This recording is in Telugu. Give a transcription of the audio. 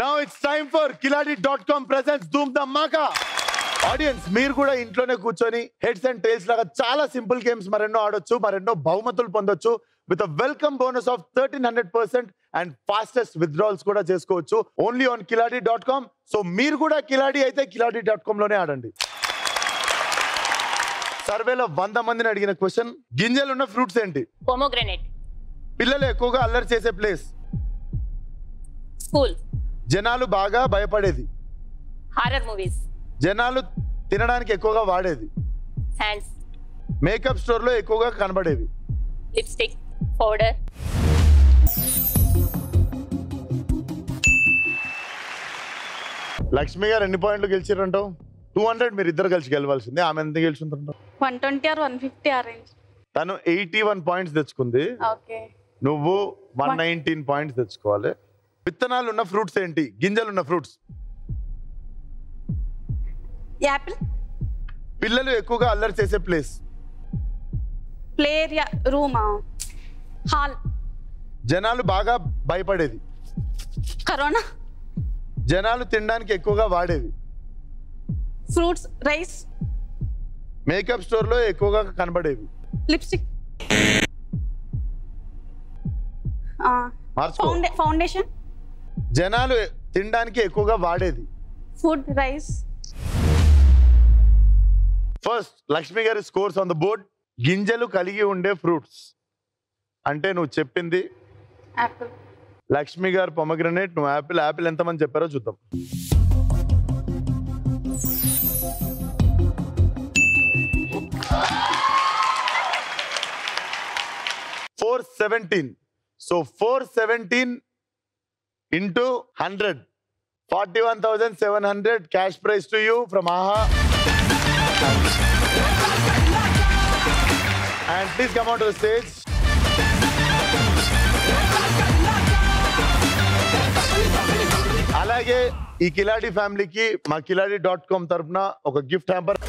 Now it's time for Khiladi dot com presents Dhoom Dhamaka audience మీరు కూడా ఇంట్లోనే కూర్చొని హెడ్స్ అండ్ టైల్స్ లాగా చాలా సింపుల్ గేమ్స్ మరెన్నో ఆడొచ్చు మరెన్నో బహుమతులు పొందొచ్చు. With welcome bonus of thirteen hundred percent and fastest withdrawals కూడా చేసుకోవచ్చు. Only on Khiladi dot com so మీరు కూడా కిలాడి అయితే కిలాడి డాట్ కామ్లోనే ఆడండి. సర్వేలో వంద మందిని అడిగిన క్వశ్చన్ గింజలు ఉన్న ఫ్రూట్స్ ఏంటి పిల్లలు ఎక్కువగా అల్లరి చేసే ప్లేస్ స్కూల్ జనాలు బాగా భయపడేది. హారర్ మూవీస్ జనాలు తినడానికి ఎక్కువగా వాడేది. హ్యాండ్స్ మేకప్ స్టోర్లో ఎక్కువగా కనబడేవి లిప్స్టిక్ పౌడర్ లక్ష్మి గారు ఎన్ని పాయింట్లు గెలిచారంటావు టూ హండ్రెడ్ మీరు ఇద్దరు కలిసి గెలవాల్సింది. ఆమె ఎంత గెలుచుంటారంటావు one twenty or one fifty ఆ రేంజ్ తను ఎయిటీ వన్ పాయింట్స్ తెచ్చుకుంది. ఓకే నువ్వు వన్ నైన్టీన్ పాయింట్స్ తెచ్చుకోవాలి. విత్తనాలు ఉన్న ఫ్రూట్స్ ఏంటి? గింజలు ఉన్న ఫ్రూట్స్. యాపిల్. పిల్లలు ఎక్కువగా అల్లరి చేసే ప్లేస్. ప్లే ఏరియా రూమా. హాల్. జనాలు బాగా భయపడేది. కరోనా. జనాలు తినడానికి ఎక్కువగా వాడేవి ఫ్రూట్స్ రైస్. మేకప్ స్టోర్లో ఎక్కువగా కనబడేవి. లిప్స్టిక్. ఫౌండేషన్. జనాలు తినడానికి ఎక్కువగా వాడేది. ఫుడ్ రైస్ ఫస్ట్ లక్ష్మి గారి స్కోర్స్ ఆన్ ద బోర్డ్ గింజలు కలిగి ఉండే ఫ్రూట్స్ అంటే నువ్వు చెప్పింది లక్ష్మి గారు పొమగ్రనేట్ నువ్వు యాపిల్ యాపిల్ ఎంతమంది చెప్పారో చూద్దాం. Four seventeen so four seventeen into hundred forty one thousand seven hundred cash price to you from Aha and please come out to the stage అలాగే ఈ కిలాడి ఫ్యామిలీకి మా కిలాడి డాట్ కామ్ తరఫున ఒక గిఫ్ట్ హ్యాంపర్